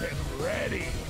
and ready.